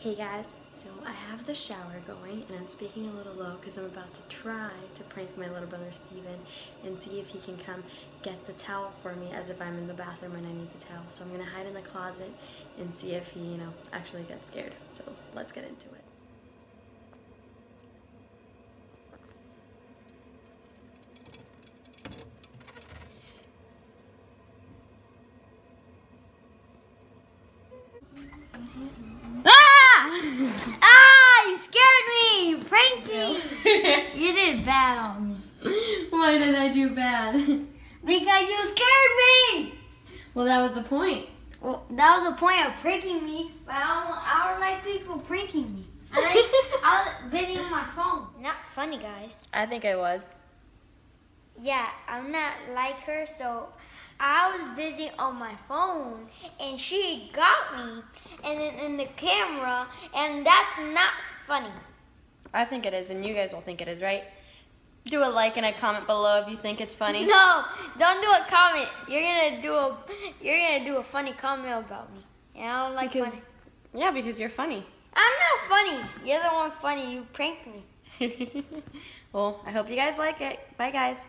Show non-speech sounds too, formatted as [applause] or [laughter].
Hey guys, so I have the shower going and I'm speaking a little low because I'm about to try to prank my little brother Steven and see if he can come get the towel for me as if I'm in the bathroom and I need the towel. So I'm going to hide in the closet and see if he, you know, actually gets scared. So let's get into it. Ah! ah! You scared me! You pranked me! [laughs] you did bad on me. Why did I do bad? Because you scared me! Well, that was the point. Well, that was the point of pranking me, but I don't, I don't like people pranking me. I, like, [laughs] I was busy on my phone. Not funny, guys. I think I was. Yeah, I'm not like her, so I was busy on my phone, and she got me, and in, in the camera, and that's not funny. I think it is, and you guys will think it is, right? Do a like and a comment below if you think it's funny. [laughs] No, don't do a comment. You're gonna do a you're gonna do a funny comment about me, and I don't like Because- funny. Yeah, because you're funny. I'm not funny. You're the one funny. You pranked me. [laughs] well, I hope you guys like it. Bye, guys.